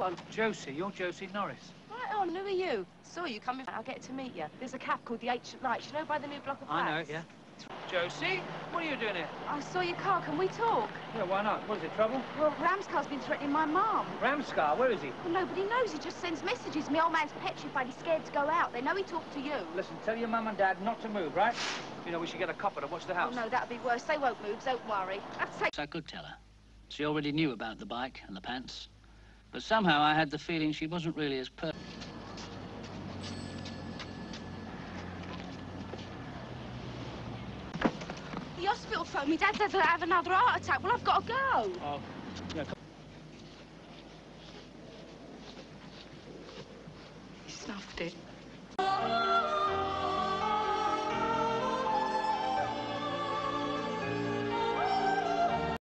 want? Josie, you're Josie Norris. Right on, who are you? Saw you coming. I'll get to meet you. There's a cab called the Ancient Lights, you know, by the new block of flats. I know it, yeah. Josie, what are you doing here? I saw your car. Can we talk? Yeah, why not? What is it, trouble? Well, Ramscar's been threatening my mum. Ramscar, where is he? Well, nobody knows. He just sends messages. My old man's petrified. He's scared to go out. They know he talked to you. Listen, tell your mum and dad not to move, right? You know, we should get a copper to watch the oh, house. Oh, no, that'd be worse. They won't move. Don't worry. I'd say... I could tell her. She already knew about the bike and the pants. But somehow I had the feeling she wasn't really as per... The hospital phoned me. Dad said that I have another heart attack. Well, I've got to go. Oh, yeah, He snuffed it.